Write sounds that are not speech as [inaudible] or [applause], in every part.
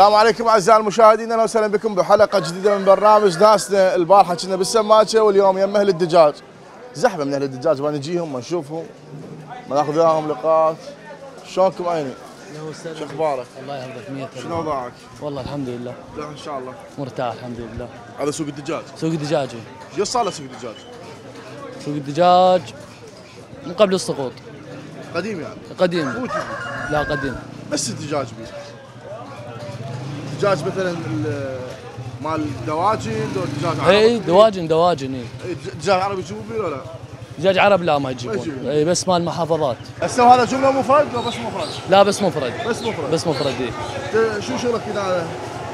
السلام عليكم أعزائي المشاهدين أهلا وسهلا بكم بحلقة جديدة من برنامج ناسنا البارحة. كنا بالسماكه واليوم يم أهل الدجاج. زحمة من أهل الدجاج ما نجيهم ما نشوفهم ما ناخذ وياهم لقاءات. شلونكم عيني؟ شو أخبارك؟ الله يحفظك 100 شنو وضعك؟ والله الحمد لله. لا إن شاء الله. مرتاح الحمد لله. هذا سوق الدجاج؟ سوق دجاجي إيش صار له سوق الدجاج؟ سوق الدجاج من قبل السقوط. قديم يعني؟ قديم. لا قديم. بس الدجاج بيه دجاج مثلا ال- مال دواجن دو دجاج عربي؟ إي دواجن دواجن إي. دجاج عربي يجيبون بيه ولا؟ لا؟ دجاج عرب لا ما يجيبون. إي بس مال محافظات. هسه هذا جملة مفرد ولا بس مفرد؟ لا بس مفرد بس مفرد بس مفرد إي. شو شغلك هنا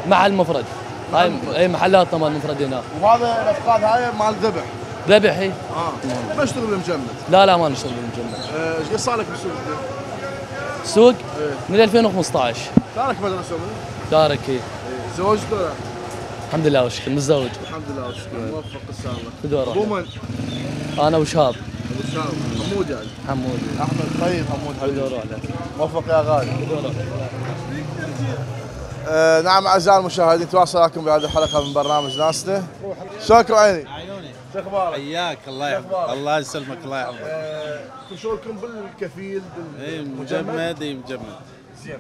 محل مفرد. هاي إي محلاتنا مال مفرد هناك وهذا الافقاد هاي مال ذبح. ذبح إي. آه. ما اشتغل بالمجمد. لا لا ما نشتغل بالمجمع آه، إيش قد صار لك بالسوق؟ سوق؟ إيه. من 2015 دارك مدرسة من؟ دارك اي إيه. زوجت ولا؟ الحمد لله وشكر متزوج. الحمد لله والشكر موفق إن شاء الله. بدور ابو من؟ أنا وشاب أبو شام حمود يعني؟ حمود. أحمد طيب حمود. بدور حبيبي موفق يا غالي. آه نعم أعزائي المشاهدين تواصل معكم بهذه الحلقة من برنامج ناسنا شلونكم عيني؟ عيوني. شو أخبارك؟ حياك الله؟ يحفظك الله يسلمك الله يحفظك. آه، شغلكم بالكفيل اي بالمجمد؟ مجمد اي مجمد. زين.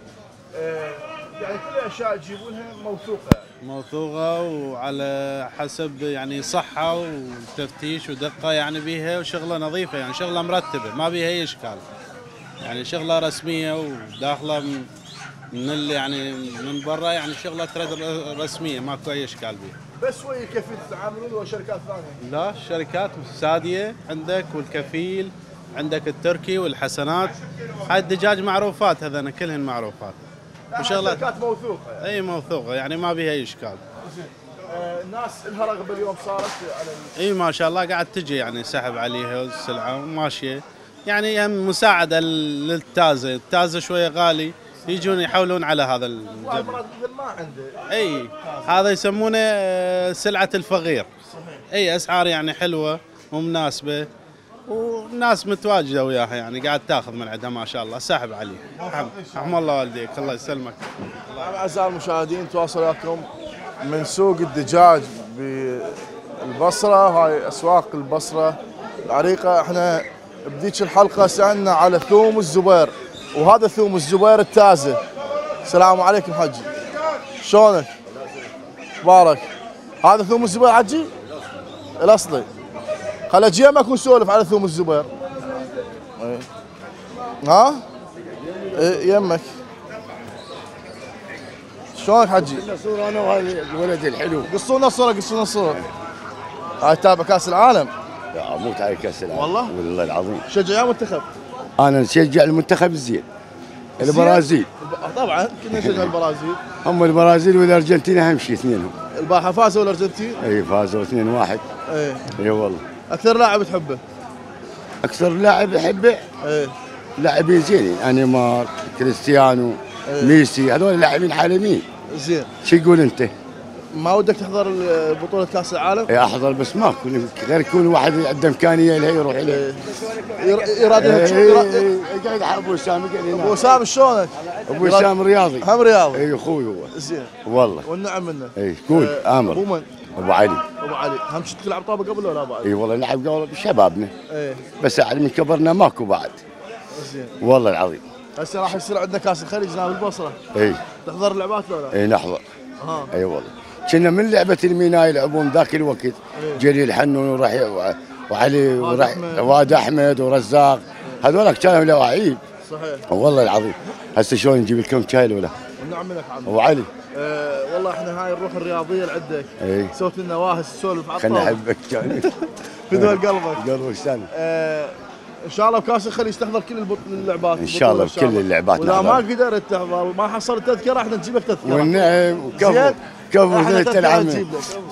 يعني كل الأشياء تجيبونها موثوقة. موثوقة وعلى حسب يعني صحة وتفتيش ودقة يعني بيها وشغلة نظيفة يعني شغلة مرتبة ما بيها أي إشكال يعني شغلة رسمية وداخلة من من ال- يعني من برا يعني شغلة ترد رسمية ماكو أي إشكال بيها بس ويا كفيل تتعاملون ولا شركات ثانية؟ لا الشركات السادية عندك والكفيل عندك التركي والحسنات هاي الدجاج معروفات هذين كلهن معروفات لا، وشغلات شركات موثوقة يعني. إي موثوقة. يعني ما بيها أي إشكال. آه، الناس لها رغبة اليوم صارت على إي ما شاء الله. قاعد تجي يعني سحب عليها السلعه وماشية. يعني هم مساعدة لل- للتازة. التازة شوية غالي. يجون يحولون على هذا الجبل مثل ما عنده. إي هذا يسمونه آه، سلعة الفقير. إي أسعار يعني حلوة ومناسبة. والناس متواجدة وياها يعني قاعد تاخذ من عندها ما شاء الله. ساحب عليه رحم الله والديك. الله يسلمك. اعزائي المشاهدين تواصل وياكم من سوق الدجاج بالبصرة. هاي أسواق البصرة. العريقة إحنا بديك الحلقة سألنا على ثوم الزبير وهذا ثوم الزبير التازة. السلام عليكم حجي. شلونك؟ بارك هذا ثوم الزبير حجي؟ الأصلي. خل أجي يمك ونسولف على ثوم الزبير. ها؟ إيه، يمك. شلونك حجي؟ صورة أنا وهذا الولد الحلو. قصونا الصورة قصونا الصورة هاي تابع كأس العالم. يا أموت على كأس العالم. والله؟ والله العظيم. شجع يا منتخب أنا نشجع المنتخب الزين. البرازيل. الب- طبعا كنا نشجع البرازيل. [laughs] هم البرازيل والأرجنتين أهم شيء اثنينهم. البارحة فازوا الأرجنتين؟ اي فازوا 2 1 إيه. اي والله. أكثر لاعب تحبه؟ أكثر لاعب أحبه؟ إيه. لاعبين زينين نيمار كريستيانو ميسي هذول لاعبين عالميين زين. شو يقول أنت؟ ما ودك تحضر بطولة كأس العالم؟ اي أحضر بس ماكو غير يكون واحد عنده إمكانية له يروح إليه. إيه. ايراد إيه، إيراد- إيه، قاعد أبو وسام قاعد أبو وسام شلونك؟ أبو وسام رياضي. هم رياضي. اي أخوي هو. زين. والله. والنعم منه. اي قول آه، أبو أمر من؟ أبو علي. أبو علي. هم شفت تلعب طابة قبل ولا علي؟ إي والله نلعب قبل بشبابنا إيه. بس على من كبرنا ماكو بعد. زين. والله العظيم. هسه راح يصير عندنا كاس الخليج نام البصرة. إي. تحضر لعبات ولا لا؟ إي نحضر. ها. إي والله. كنا من لعبة الميناء يلعبون ذاك الوقت. جليل حنون ورح وعلي أحمد. واد أحمد ورزاق. هذول كانوا لواعيب. صحيح. والله العظيم. هسه شلون نجيب لكم شاي ولا؟ والنعم منك عمي أبو علي. أه والله إحنا هاي الروح الرياضية اللي عندك إي. سوت لنا واهس تسولف على الطاوله احبك في [laughs] دول قلبك. قلبك سالم أه إن شاء الله بكاس الخليج تحضر كل اللعبات. إن شاء الله بكل اللعبات وإذا ما. قدرت تحضر ما حصلت تذكرة إحنا نجيب لك تذكرة. والنعم وكفو زين؟ كفو إحنا زي تذكرة العم نجيب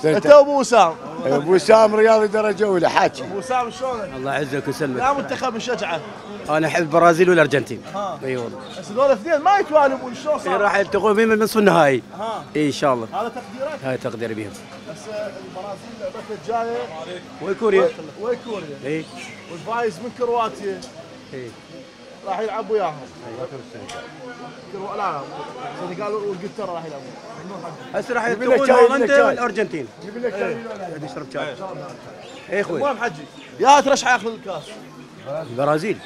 لك. أنت وابو وسام. أبو سام رياضي درجة أولى حاكي أبو وسام شلونك؟ الله يعزك ويسلمك. يا منتخب نشجعه أنا أحب البرازيل والارجنتين ها. إي والله. بس هذول اثنين ما يتوالبون شلون صار؟ راح يلتقون بهم النصف النهائي. ها. إي إن شاء الله. هذا تقديرك؟ هاي تقدير بهم. بس البرازيل لعبتها الجايه وكوريا وين كوريا. إي. والفايز من كرواتيا. إي. راح يلعب وياهم. لا السنغال وانجلترا راح يلعبون. هسه راح يلتقون شاي، يبي لك هولندا شاي. والارجنتين قاعد يشرب شاي. اي أخوي. المهم حجي يا ترشح ياخذ الكاس البرازيل.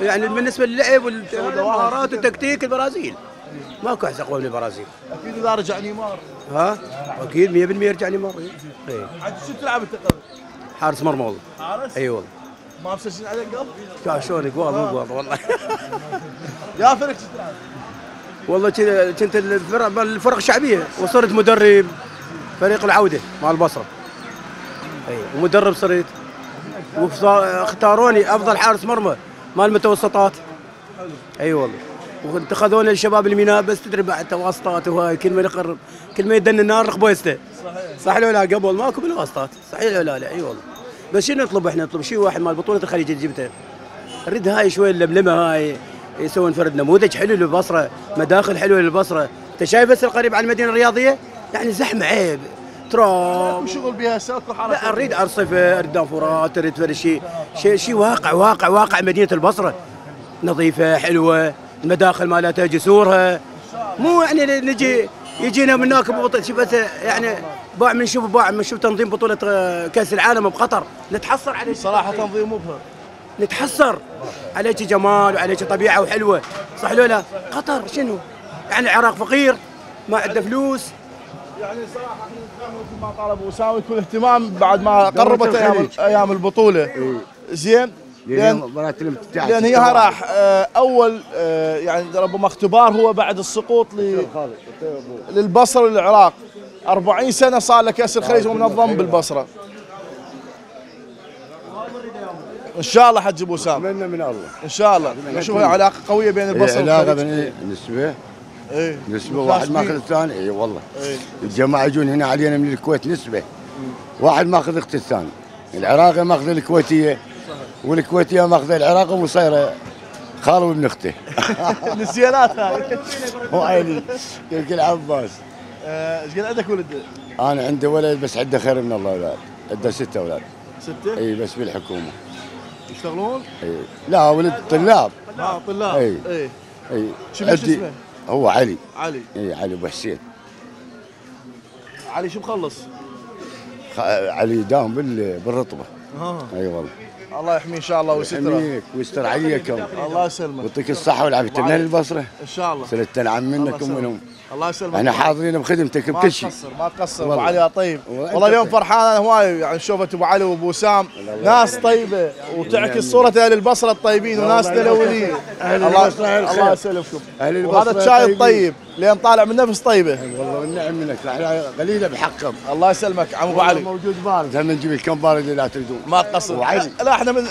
يعني بالنسبة للعب والمهارات والتكتيك البرازيل. ماكو احسن أقوى من البرازيل. أكيد إذا رجع نيمار. ها؟ أكيد 100% يرجع مره اي حجي شو تلعب أنت قبل؟ حارس مرمى والله حارس؟ اي والله ما مسجلين عليك قبل؟ كان شلون قوال مو قوال والله. [laughs] يا فرق؟ والله كنت الفرق الفرق الشعبيه وصرت مدرب فريق العودة مع البصره أي ومدرب صرت واختاروني أفضل حارس مرمى مال المتوسطات أي والله. واتخذوني الشباب الميناء بس تدري بعد واسطات وهاي كل ما يقرب كل ما يدن النار رخبوسته صح لو لا قبل ماكو بالواسطات. صحيح لو لا لا أي والله. بس شنو نطلب إحنا؟ نطلب شيء واحد مال بطولة الخليج اللي جبته نريد هاي شوي اللملمة هاي يسوون فرد نموذج حلو للبصرة مداخل حلوة للبصرة. انت شايف بس القريب على المدينة الرياضية؟ يعني زحمة عيب. تراب وشغل بها وحركه لا أريد ارصفه أريد دافورات أريد فرد شيء شيء شيء واقع واقع واقع مدينة البصرة. نظيفة حلوة المداخل مالتها جسورها مو يعني نجي يجينا من هناك بس يعني باع من شوف باع من شوف تنظيم بطولة آه، كأس العالم بقطر. نتحسر عليه صراحة تنظيم مبهر. نتحسر عليك جمال وعليك طبيعة وحلوة. صح لو لا؟ قطر شنو؟ يعني العراق فقير ما عنده فلوس. يعني صراحة إحنا مثل ما طالب أسامة يكون اهتمام بعد ما قربت أيام. أيام البطولة. زين؟ لأن لأن هي راح آه، أول آه، يعني ربما اختبار هو بعد السقوط ل- للبصرة والعراق 40 سنة صار له كاس الخليج ومنظم بالبصرة. إن شاء الله حج أبو أسامة. أتمنى من الله. إن شاء الله. نشوف علاقة قوية بين البصرة علاقة والخليج بين نسبة. إيه. نسبة. واحد ماخذ الثاني. اي والله. الجماعة يجون هنا علينا من الكويت نسبة. واحد ماخذ أخت الثاني. العراقي ماخذ الكويتية. والكويتية ماخذ العراقي وصايره خاله وابن أخته. [laughs] نسيانات هاي. [laughs] وعيني. كل عباس. آه، إيش قد عندك ولد؟ أنا عندي ولد بس عنده خير من الله أولاد. عنده ستة أولاد. ستة؟ إي بس بالحكومة. يشتغلون؟ إي. لا ولد طلاب. آه طلاب. إيه. إيه إي. شو شو عندي- اسمه؟ هو علي. علي. إي علي أبو حسين. علي شو مخلص؟ خ- علي داوم بال- بالرطبة. آه. إي والله. الله يحميه إن شاء الله ويستره يحميك ويستر عليكم. الله يسلمك. ويعطيك الصحة والعافية. من البصرة؟ إن شاء الله. صرت تنعم منكم. ومنهم الله يسلمك. إحنا حاضرين بخدمتك ما بكل شيء. تقصر ما تقصر. أبو. علي يا طيب. والله اليوم. فرحان أنا هواي يعني شوفت أبو علي وأبو سام ناس طيبة وتعكس صورة أهل البصرة الطيبين وناس تلولين الله. الله يسلمكم. وهذا الشاي. الطيب لين طالع من نفس طيبة. والله والنعم منك. إحنا قليلة بحقهم. الله يسلمك عم أبو علي. موجود بارد. هم نجيب لكم بارد اللي لا تريدون. ما تقصر. لا إحنا من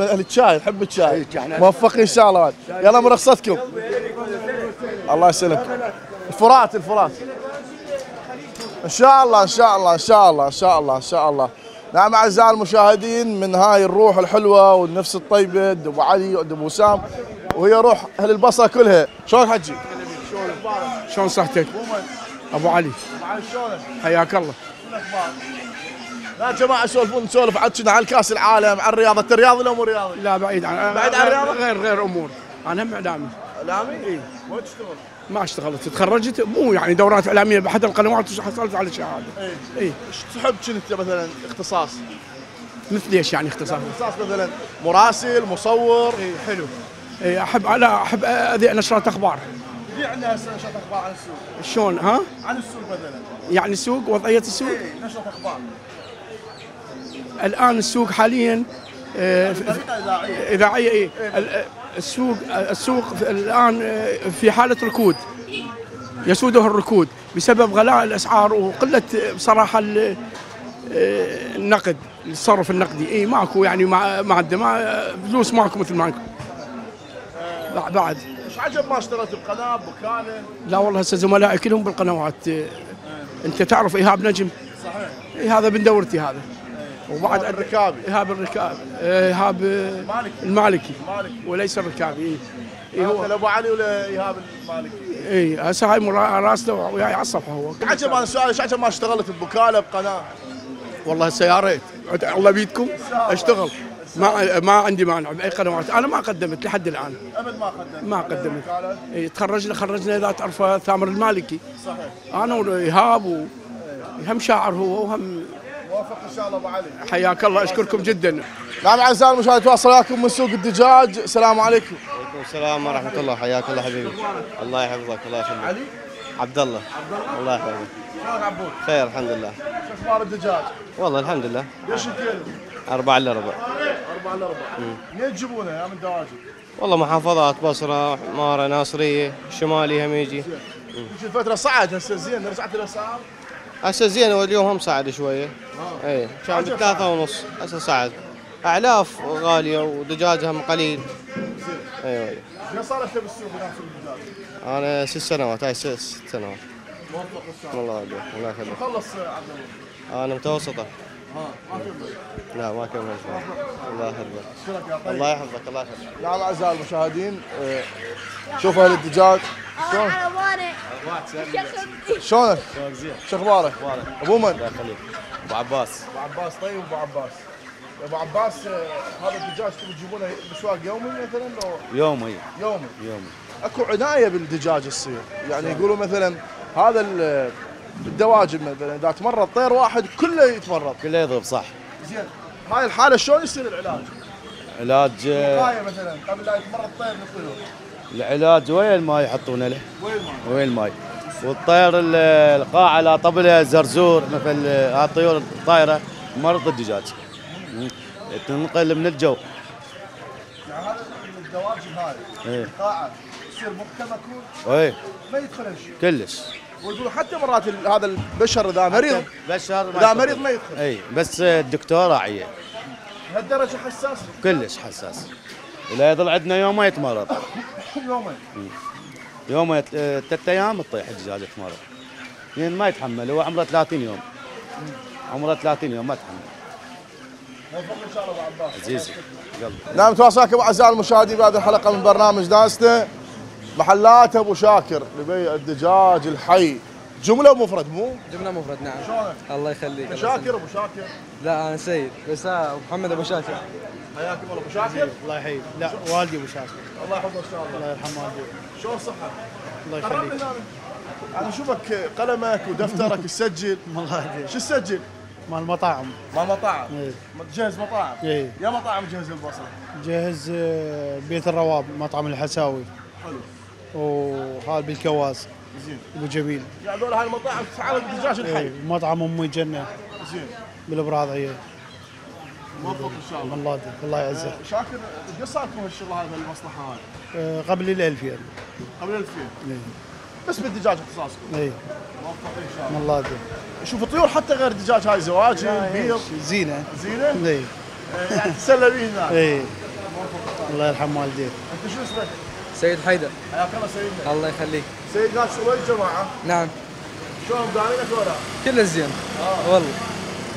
أهل الشاي نحب الشاي. موفقين إن شاء الله. يلا من رخصتكم. الله يسلمك. الفرات الفرات إن شاء الله إن شاء الله إن شاء الله إن شاء الله إن شاء الله نعم أعزائي المشاهدين من هاي الروح الحلوة والنفس الطيبة عند أبو علي وعند ابو وسام وهي روح أهل البصرة كلها شلون حجي؟ شلون صحتك؟ أبو علي شلونك؟ حياك الله لا جماعة يسولفون نسولف عن عن كاس العالم عن أنت رياضي ولا مو رياضي؟ لا بعيد عن بعيد عن الرياضة؟ غير غير أمور أنا هم اعلامي اعلامي؟ اي وين تشتغل؟ ما اشتغلت تخرجت مو يعني دورات إعلامية باحد القنوات وحصلت على شهاده اي اي إيش تحب كنت مثلا اختصاص؟ مثل إيش يعني اختصار اختصاص مثلا مراسل مصور؟ اي حلو. اي أحب لا أحب أذيع نشرات أخبار. في عندنا هسه نشرة أخبار عن السوق. شلون؟ ها؟ عن السوق مثلا. يعني السوق وضعية السوق؟ اي نشرة أخبار. الآن السوق حاليا آه، إذاعية. إذاعية اي ال- السوق السوق الآن آه، في حالة ركود. يسوده الركود بسبب غلاء الأسعار وقلة آه، بصراحة آه، النقد الصرف النقدي. اي ماكو يعني مع ما فلوس ماكو مثل ماكو لا، بعد. إيش عجب ما اشتريت بقناة بوكالة لا والله هسه زملائي كلهم بالقنوات. أنت تعرف إيهاب نجم؟ صحيح. إيه هذا من دورتي هذا. وبعد الركابي. إيهاب الركاب إيهاب مالكي. المالكي. مالكي. وليس الركابي اي إيه هو. هو أبو علي ولا إيهاب المالكي؟ اي هسه هاي راسله وياي على الصفحه هو عجب أنا سؤال إيش عجب ما اشتغلت بوكالة بقناة؟ والله هسه يا ريت الله بيدكم. أشتغل. ما ما عندي مانع. بأي قنوات. أنا ما قدمت لحد الآن. أبد ما قدمت. ما قدمت؟ إيه، تخرجنا خرجنا اذا تعرفه ثامر المالكي. صحيح. أنا وإيهاب وهم شاعر هو وهم موفق إن شاء الله أبو علي. حياك الله أشكركم جدا. نعم اعزائي المشاهدين تواصل وياكم من سوق الدجاج. السلام عليكم. وعليكم السلام ورحمة الله. حياك الله حبيبي. الله يحفظك الله يخليك. علي؟ عبد الله. الله؟ يحفظك. شلونك عبود؟ خير الحمد لله. شو أخبار الدجاج؟ والله الحمد لله. ليش الكيلو؟ أربعة إلا ربع. أربعة إلا ربع. منين تجيبونه يا من دواجن؟ والله محافظات بصرة مارة ناصرية شمالي هم يجي هيك الفترة صعد هسه زين رجعت الاسعار هسه زين واليوم هم صعد شوية. اي كان بثلاثة ونص هسه صعد أعلاف غالية ودجاجها هم قليل. أيوه أيوه شو صار لك بالسوق الدجاج؟ أنا ست سنوات هاي ست سنوات. موفق إن شاء الله. يبارك الله يخليك. خلص عبد الله. أنا متوسطة. ها ما كمل. لا ما كملت الله يحفظك. اشكرك يا طيب الله يحفظك الله يخليك نعم اعزائي المشاهدين آه، شوفوا أهل الدجاج. شلون؟ شلونك؟ شو أخبارك؟ أبو من؟ أبو عباس. أبو عباس طيب أبو عباس. أبو عباس آه، هذا الدجاج تبي تجيبونه بسواق يومي مثلا لو يومي. يومي. يومي. أكو عناية بالدجاج تصير. يعني يقولوا مثلا هذا ال- الدواجن مثلا إذا تمرض طير واحد كله يتمرض. كله يضرب صح. زين. هاي الحالة شلون يصير العلاج؟ علاج وقايه مثلا قبل لا يتمرض طير من الطيور العلاج وين الماء يحطونه له؟ وين ما وين الماء والطير ال- القاعة لا طبلة زرزور مثل هاي الطيور الطايرة مرض الدجاج. تنقل من الجو. يعني هذا الدواجن هاي القاعة تصير كون إيه. ما يدخلها شيء كلش. ويقولوا حتى مرات هذا البشر إذا مريض بشر إذا مريض ما يدخل. اي بس الدكتور راعيه لهالدرجة حساس؟ كلش حساس. ولا يظل عندنا يوم ما يتمرض. يومين. يوم ثلاث أيام تطيح الدجاج يتمرض لأن ما يتحمل هو عمره 30 يوم. عمره 30 يوم ما يتحمل. شاء الله ابو نعم أعزائي المشاهدين بهذه الحلقة من برنامج دانسته محلات أبو شاكر لبيع الدجاج الحي. جملة ومفرد مو؟ جبنا مفرد نعم. شلونك؟ الله يخليك. شاكر. أبو شاكر. لا أنا سيد. بس أبو محمد أبو شاكر. حياكم الله. ابو شاكر الله يحييك. لا والدي ابو شاكر. الله يحفظه إن شاء الله. الله يرحم والدي. شلون صحة؟ الله يخليك. أنا أشوفك قلمك ودفترك تسجل. [laughs] الله يهديك. شو تسجل؟ مال المطاعم مال مطاعم. إيه. تجهز مطاعم. إيه. يا مطاعم تجهز البصرة. جهز آه، بيت الرواب مطعم الحساوي. حلو. وهذا بالكواز. زين. أبو جميل يعني هذول هاي المطاعم تتعامل بالدجاج الحي. إيه. مطعم أمي جنة. زين. بالبراضعية. موفق إن شاء الله. الله يهديك الله يعزك. آه، شاكر قد صار لكم هالشغل هذا المصلحة هاي؟ آه، قبل الالف يعني قبل 2000 إيه. بس بالدجاج اختصاصكم. اي موفق إن شاء الله. الله يهديك شوف الطيور حتى غير الدجاج هاي زواجن بيض. زينة. زينة؟ اي آه، يعني تتسلى به هناك اي الله يرحم والديك. أنت شو اسمك؟ سيد حيدر. حياك الله سيدنا. الله يخليك. سيد ناس وين الجماعة؟ نعم. شلون دارينك ولا؟ كله زين. والله.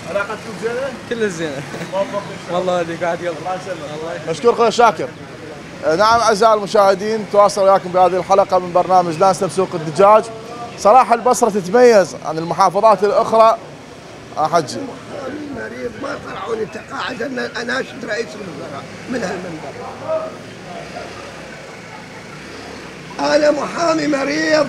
علاقتكم زينة؟ كله زين موفق ان شاء الله والله يهديك قاعد قلبي الله يسلمك. مشكور أخوي شاكر. نعم أعزائي المشاهدين تواصل وياكم بهذه الحلقة من برنامج دانسة بسوق الدجاج. صراحة البصرة تتميز عن المحافظات الأخرى. حجي المريض ما طلعوني تقاعد ان اناشد رئيس الوزراء من هالمنبر أنا محامي مريض.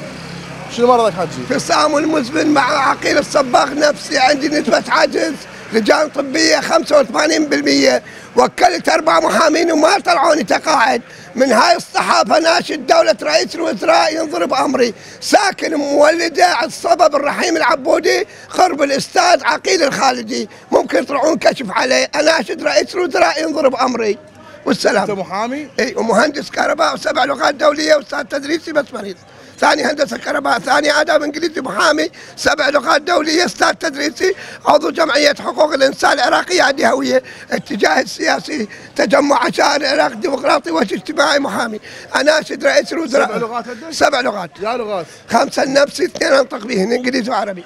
شنو مرضك حجي؟ تسامل مزمن مع عقيل الصباغ نفسي عندي نسبة عجز لجان طبية 85% وكلت أربع محامين وما طلعوني تقاعد. من هاي الصحافة ناشد دولة رئيس الوزراء ينضرب أمري ساكن مولدة الصبب الرحيم العبودي قرب الأستاذ عقيل الخالدي. ممكن يطلعون كشف عليه. أناشد رئيس الوزراء ينضرب أمري والسلام. أنت محامي؟ إي ومهندس كهرباء وسبع لغات دولية وأستاذ تدريسي بس مريض. ثاني هندسة كهرباء ثاني آداب إنجليزي محامي سبع لغات دولية أستاذ تدريسي عضو جمعية حقوق الإنسان العراقية عندي هوية اتجاه السياسي تجمع عشائر العراق ديمقراطي واجتماعي محامي اناشد رئيس الوزراء سبع لغات؟ سبع لغات يا لغات خمسة النفسي اثنين انطق بهن إنجليزي وعربي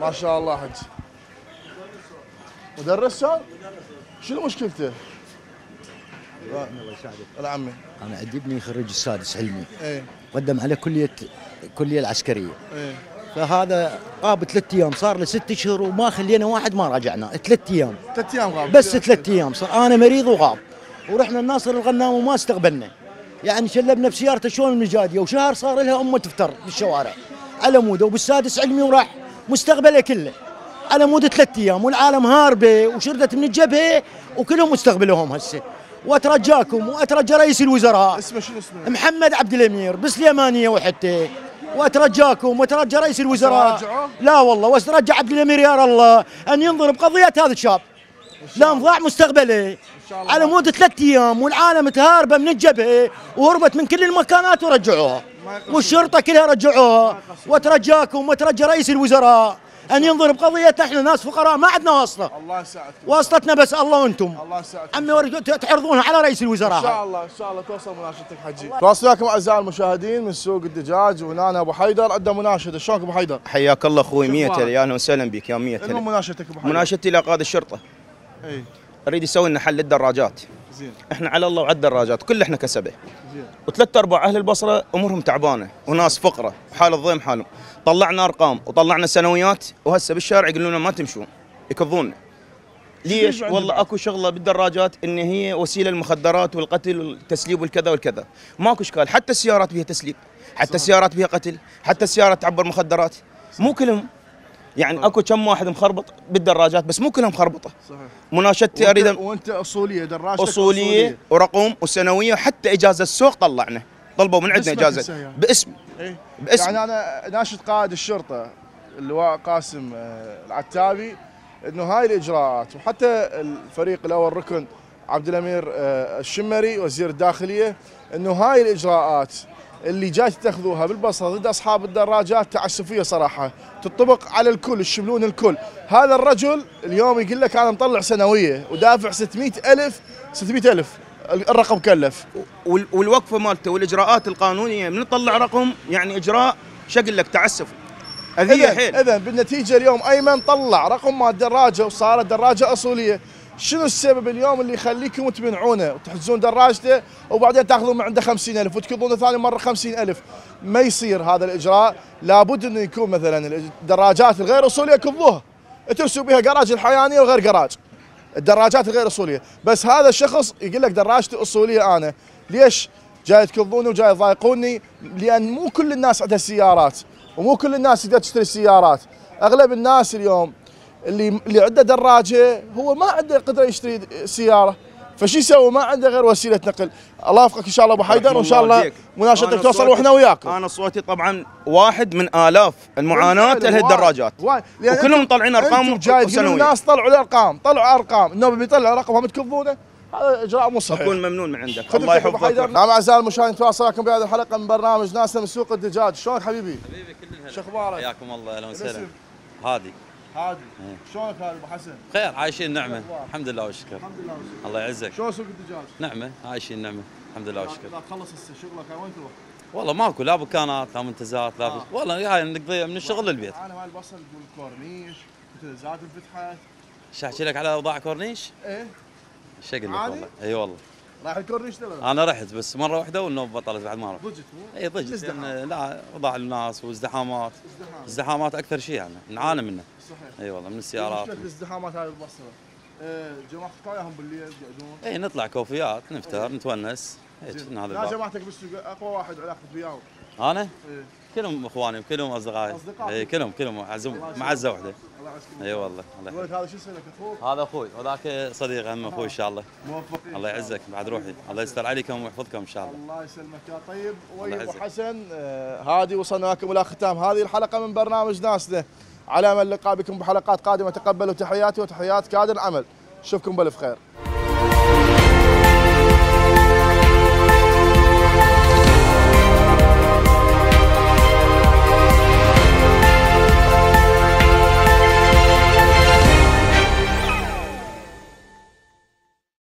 ما شاء الله حجي مدرس كان؟ شنو مشكلته؟ الله يساعدك. عمي أنا عندي ابني خريج السادس علمي. إيه. قدم على كليه الكليه العسكرية. إيه. فهذا غاب ثلاث أيام صار له ست اشهر وما خلينا واحد ما راجعنا ثلاث أيام. ثلاث أيام غاب. بس ثلاث أيام صار. أنا مريض وغاب. ورحنا الناصر الغنام وما استقبلنا. يعني شلبنا بسيارته شلون المجاديه وشهر صار لها أمه تفتر بالشوارع. على مودة. وبالسادس علمي وراح. مستقبله كله. على مود ثلاث أيام. والعالم هاربة وشردت من الجبهة. وكلهم مستقبلهم هسه. واترجاكم واترجى رئيس الوزراء. اسمه شنو اسمه؟ محمد عبد الأمير بسليمانيه وحتى واترجاكم واترجى رئيس الوزراء؟ لا والله واترجى عبد الأمير يا الله. أن ينظر بقضية هذا الشاب. لأن ضاع مستقبله. على مود ثلاث أيام والعالم تهاربه من الجبهة وهربت من كل المكانات ورجعوها والشرطة كلها رجعوها واترجاكم واترجى رئيس الوزراء. أن ينظر بقضيتنا إحنا ناس فقراء ما عندنا واسطة. الله يساعدكم. واسطتنا بس الله وأنتم. الله يساعدكم. عمي تعرضونها على رئيس الوزراء. إن شاء الله إن شاء الله توصل مناشدتك حجي. تواصل وياكم أعزائي المشاهدين من سوق الدجاج وهنا أبو حيدر عنده مناشدة. شلونك أبو حيدر؟ حياك الله أخوي شو 100 أخبارك؟ هلا أهلا وسهلا بك يا 100 المهم هلا مناشدتك أبو حيدر. مناشدتي لقائد الشرطة. إي. أريد يسوي لنا حل للدراجات. زين. إحنا على الله وعلى الدراجات كل إحنا كسبة. زين. وثلاث أرباع أهل البصرة أمورهم تعبانة وناس فقره وحال الضيم حالهم. طلعنا أرقام وطلعنا سنويات وهسه بالشارع يقولون ما تمشون يكضونا ليش؟ والله. أكو شغلة بالدراجات إن هي وسيلة المخدرات والقتل والتسليب والكذا والكذا. ماكو إشكال حتى السيارات بها تسليب حتى السيارات بها قتل حتى السيارات تعبر مخدرات. مو كلهم. يعني أكو كم واحد مخربط بالدراجات بس مو كلهم مخربطه صحيح. مناشدتي اريد وأنت, أصولية دراجتك أصولية ورقم وسنوية وحتى إجازة السوق طلعنا. طلبوا من عندنا إجازة. يعني. باسم اي باسم يعني أنا ناشد قائد الشرطة اللواء قاسم آه، العتابي إنه هاي الإجراءات. وحتى الفريق الأول ركن عبد الأمير آه، الشمري وزير الداخلية إنه هاي الإجراءات اللي جاي تتخذوها بالبصره ضد أصحاب الدراجات تعسفيه صراحة. تطبق على الكل تشملون الكل. هذا الرجل اليوم يقول لك أنا مطلع سنوية ودافع 600 ألف 600 ألف. الرقم كلف. وال- والوقفة مالته والإجراءات القانونية من نطلع رقم؟ يعني إجراء شكل لك تعسف. أذية حيل. اذا بالنتيجة اليوم أيمن طلع رقم مال دراجة وصارت دراجة أصولية. شنو السبب اليوم اللي يخليكم تمنعونه وتحجزون دراجته وبعدين تاخذون من عنده 50000 وتكضونه ثاني مرة 50000 ما يصير هذا الإجراء. لابد انه يكون مثلا الدراجات الغير أصولية كضوها ترسوا بها جراج الحيانية وغير جراج الدراجات الغير أصولية. بس هذا الشخص يقول لك دراجتي أصولية أنا. ليش؟ جاي تكضوني وجاي تضايقوني. لأن مو كل الناس عندها سيارات. ومو كل الناس تقدر تشتري سيارات. أغلب الناس اليوم اللي اللي عنده دراجة هو ما عنده قدرة يشتري سيارة. فشو يسوي؟ ما عنده غير وسيلة نقل. الله يوفقك إن شاء الله أبو حيدر وإن شاء الله مناشدتك توصل وإحنا وياكم. أنا صوتي طبعا واحد من آلاف المعاناة بالفعل، أهل وايد- الدراجات. وايد. لأن وكلهم طالعين أرقام سنويه الناس طلعوا الأرقام طلعوا أرقام. النوبة بيطلع رقم هم تكذبونه هذا إجراء مو صحيح. أكون ممنون من عندك. الله. يحفظك. نعم اعزائي المشاهدين نتواصل معكم بهذه الحلقة من برنامج ناسنا من سوق الدجاج. شلونك حبيبي؟ حبيبي كل الهلا. شو أخبارك؟ حياكم الله أهلا وسهلا؟ هادي هادي شلونك هادي أبو حسن؟ خير عايشين نعمة الحمد لله والشكر الحمد لله والشكر. الله يعزك شلون سوق الدجاج؟ نعمة عايشين نعمة الحمد لله والشكر لا تخلص هسه شغلك وين تروح؟ والله ماكو لا بكانات لا منتزهات لا آه. والله هاي نقضيها من الشغل للبيت أنا هاي البصل تقول كورنيش متلزات انفتحت إيش أحكي لك على أوضاع كورنيش؟ إيه إيش أقول لك عادي؟ والله إي والله راح الكورنيش ولا أنا رحت بس مرة واحدة والنوم بطلت بعد ما رحت. ضجت مو؟ اي ضجت. لأن لا اوضاع الناس وازدحامات. ازدحام. ازدحامات أكثر شيء يعني نعاني منه. صحيح. إي والله من السيارات. مشكلة الازدحامات هاي بالبصرة؟ إيه، جماعتك وياهم بالليل يقعدون. إي نطلع كوفيات نفتر نتونس. هيك هذا لا جماعتك بالسوق أقوى واحد علاقتك وياهم أنا؟ إيه. كلهم إخواني وكلهم أصدقائي. أصدقائك؟ اي كلهم كلهم يسلمك. معزة واحدة. الله يعزكم اي والله الله يحفظك. هذا شو اسمه أخوك؟ هذا أخوي وذاك صديق هم أخوي إن شاء الله. موفقين. الله يعزك بعد روحي. الله يستر عليكم ويحفظكم إن شاء الله. الله يسلمك يا طيب. الله وي ابو يعزك. حسن آه، هادي وصلنا لكم إلى ختام. هذه الحلقة من برنامج ناسنا على أمل اللقاء بكم بحلقات قادمة. تقبلوا تحياتي وتحيات كادر العمل. اشوفكم بالف خير.